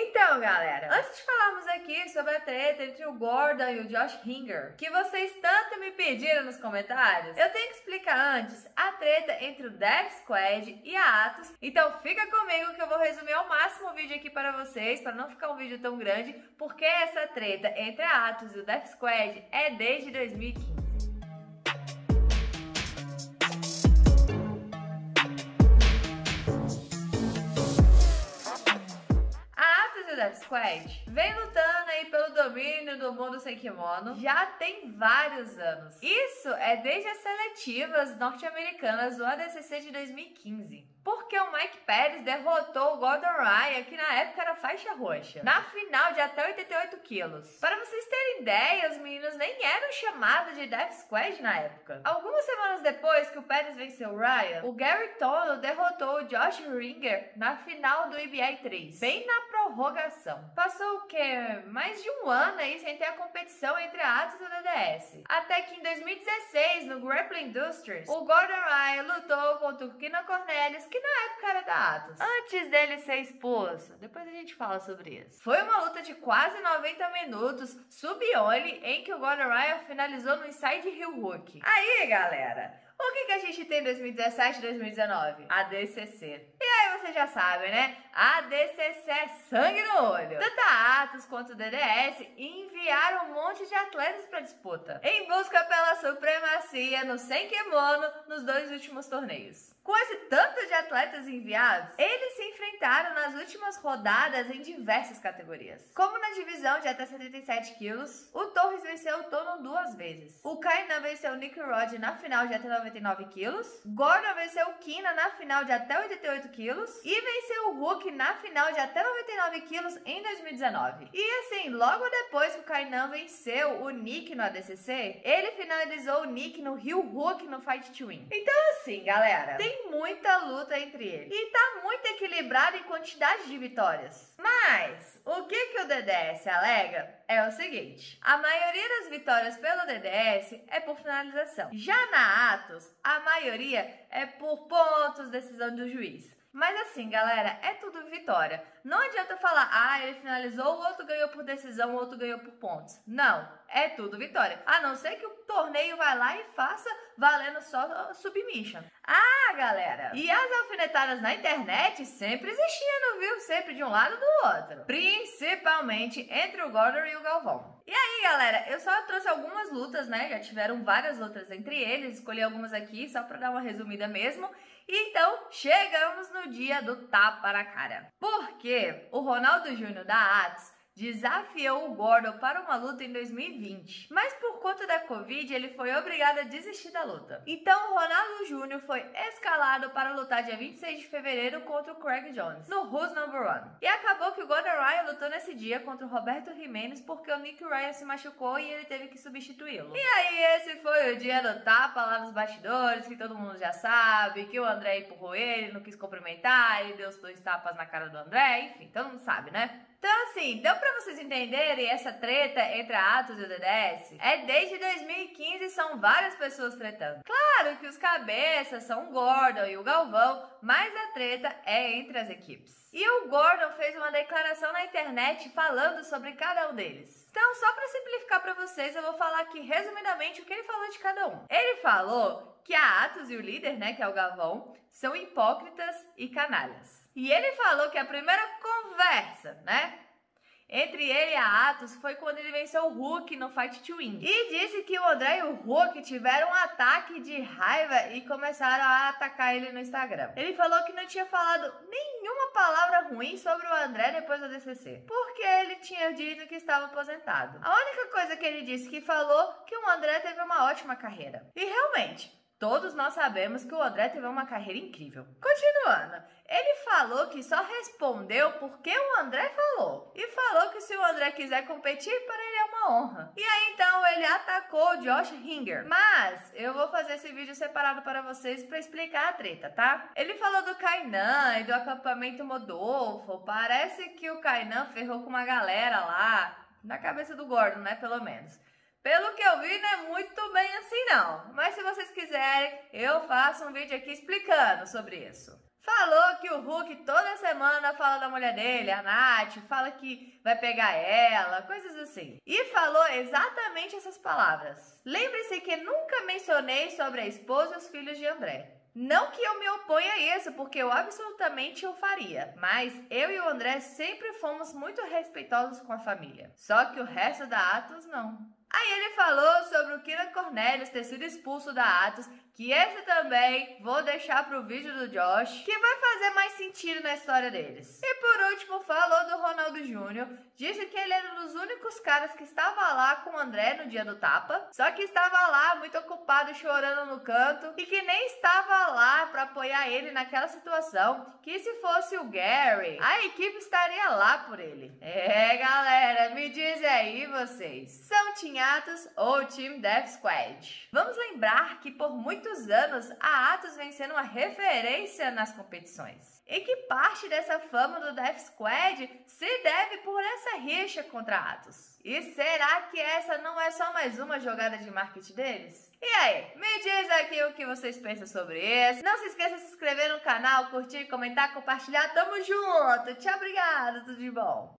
Então, galera, antes de falarmos aqui sobre a treta entre o Gordon e o Josh Hinger, que vocês tanto me pediram nos comentários, eu tenho que explicar antes a treta entre o Death Squad e a Atos. Então, fica comigo que eu vou resumir ao máximo o vídeo aqui para vocês, para não ficar um vídeo tão grande, porque essa treta entre a Atos e o Death Squad é desde 2015. Squad vem lutando aí pelo domínio do mundo sem kimono. Já tem vários anos. Isso é desde as seletivas norte-americanas do ADCC de 2015 porque o Mike Pérez derrotou o Gordon Ryan, que na época era faixa roxa, na final de até 88 quilos. Para vocês terem ideia, os meninos nem eram chamados de Death Squad na época. Algumas semanas depois que o Pérez venceu o Ryan, o Gary Tono derrotou o Josh Ringer na final do IBI 3, bem na prorrogação. Passou o quê? Mais de um ano aí sem ter a competição entre a Atos e o DDS. Até que em 2016, no Grappling Industries, o Gordon Ryan lutou contra o Kina Cornelius, que na época era da Atos, antes dele ser expulso. Depois a gente fala sobre isso. Foi uma luta de quase 90 minutos, sub-only, em que o Gordon Ryan finalizou no inside heel hook. Aí, galera, o que, que a gente tem em 2017 e 2019? ADCC. E você já sabe, né? ADCC é sangue no olho. Tanto a Atos quanto o DDS enviaram um monte de atletas para disputa, em busca pela supremacia no sem kimono nos dois últimos torneios. Com esse tanto de atletas enviados, eles se nas últimas rodadas em diversas categorias. Como na divisão de até 77 quilos, o Torres venceu o Tono duas vezes. O Kainan venceu o Nick Rod na final de até 99 quilos. Gordon venceu o Kina na final de até 88 quilos. E venceu o Hulk na final de até 99 quilos em 2019. E assim, logo depois que o Kainan venceu o Nick no ADCC, ele finalizou o Nick no Rio Hulk no Fight to Win. Então assim, galera, tem muita luta entre eles. E tá muito equilibrado em quantidade de vitórias. Mas, o que, que o DDS alega é o seguinte: a maioria das vitórias pelo DDS é por finalização. Já na Atos, a maioria é por pontos, decisão do juiz. Mas assim, galera, é tudo vitória. Não adianta falar, ah, ele finalizou, o outro ganhou por decisão, o outro ganhou por pontos. Não, é tudo vitória. A não ser que o torneio vai lá e faça valendo só submission. Ah, galera, e as alfinetadas na internet sempre existindo, viu? Sempre de um lado do outro. Principalmente entre o Gordon e o Galvão. E aí, galera, eu só trouxe algumas lutas, né? Já tiveram várias lutas entre eles, escolhi algumas aqui só pra dar uma resumida mesmo. Então, chegamos no dia do tapa na cara. Porque o Ronaldo Júnior da Atos desafiou o Gordon para uma luta em 2020, mas por conta da Covid ele foi obrigado a desistir da luta. Então Ronaldo Júnior foi escalado para lutar dia 26 de fevereiro contra o Craig Jones, no Who's Number One. E acabou que o Gordon Ryan lutou nesse dia contra o Roberto Jimenez porque o Nick Ryan se machucou e ele teve que substituí-lo. E aí esse foi o dia do tapa lá nos bastidores, que todo mundo já sabe, que o André empurrou ele, não quis cumprimentar, ele deu os dois tapas na cara do André, enfim, todo mundo sabe, né? Então, assim, deu pra vocês entenderem essa treta entre a Atos e o DDS? É desde 2015 são várias pessoas tretando. Claro que os cabeças são o Gordon e o Galvão, mas a treta é entre as equipes. E o Gordon fez uma declaração na internet falando sobre cada um deles. Então, só para simplificar para vocês, eu vou falar aqui resumidamente o que ele falou de cada um. Ele falou que a Atos e o líder, né, que é o Galvão, são hipócritas e canalhas. E ele falou que a primeira conversa, né? Entre ele e a Atos foi quando ele venceu o Hulk no Fight to Win. E disse que o André e o Hulk tiveram um ataque de raiva e começaram a atacar ele no Instagram. Ele falou que não tinha falado nenhuma palavra ruim sobre o André depois do DCC, porque ele tinha dito que estava aposentado. A única coisa que ele disse que falou que o André teve uma ótima carreira. E realmente, Todos nós sabemos que o André teve uma carreira incrível. Continuando, ele falou que só respondeu porque o André falou. E falou que se o André quiser competir, para ele é uma honra. E aí então ele atacou o Josh Hinger. Mas eu vou fazer esse vídeo separado para vocês para explicar a treta, tá? Ele falou do Kainan e do acampamento Modolfo. Parece que o Kainan ferrou com uma galera lá. Na cabeça do Gordon, né? Pelo menos. Pelo que eu vi, não é muito bem assim não. Mas se vocês quiserem, eu faço um vídeo aqui explicando sobre isso. falou que o Hulk toda semana fala da mulher dele, a Nath, fala que vai pegar ela, coisas assim. E falou exatamente essas palavras. Lembre-se que nunca mencionei sobre a esposa e os filhos de André. Não que eu me oponha a isso, porque eu absolutamente o faria, mas eu e o André sempre fomos muito respeitosos com a família. Só que o resto da Atos não. Aí ele falou sobre o Kira Cornelius ter sido expulso da Atos, que esse também vou deixar pro vídeo do Josh, que vai fazer mais sentido na história deles. E por último, Ronaldo Júnior, disse que ele era um dos únicos caras que estava lá com o André no dia do tapa, só que estava lá muito ocupado chorando no canto e que nem estava lá para apoiar ele naquela situação, que se fosse o Gary, a equipe estaria lá por ele. É, galera, me dizem aí vocês, são Tinhatos ou Team Death Squad? Vamos lembrar que por muitos anos a Atos vem sendo uma referência nas competições. E que parte dessa fama do Death Squad se deve por essa rixa contra Atos. E será que essa não é só mais uma jogada de marketing deles? E aí, me diz aqui o que vocês pensam sobre isso. Não se esqueça de se inscrever no canal, curtir, comentar, compartilhar. Tamo junto. Tchau, obrigado, tudo de bom.